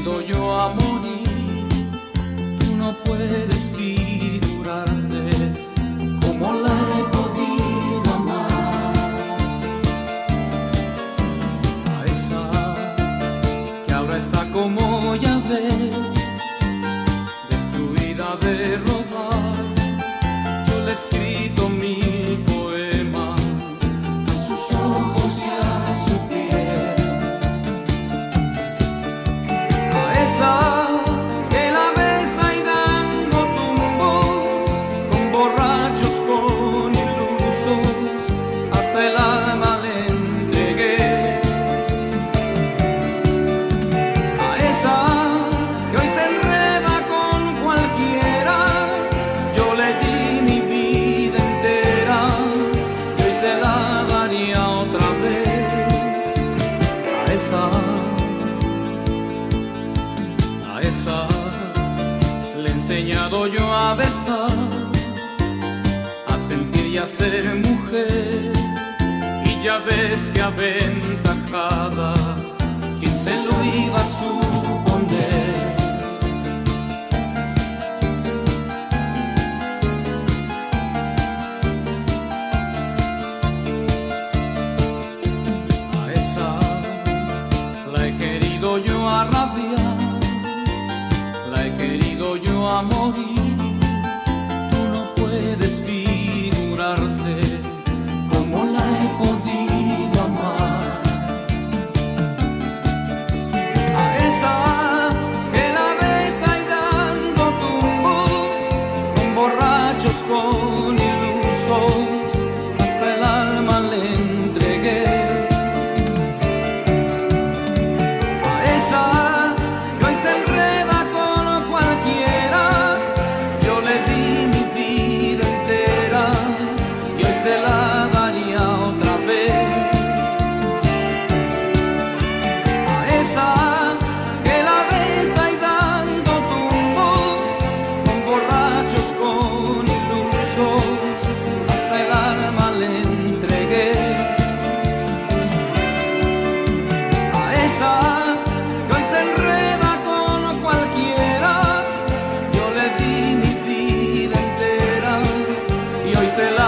ido yo a morir, tú no puedes figurarte como la he podido amar. A esa que ahora está como borrachos, con ilusos, hasta el alma le entregué. A esa que hoy se enreda con cualquiera, yo le di mi vida entera y hoy se la daría otra vez. A esa a esa le he enseñado yo a besar, sentir y a ser mujer. Y ya ves que aventajada, quien se lo iba a suponer. A esa la he querido yo a rabiar la he querido yo a morir borrachos con ilusos se la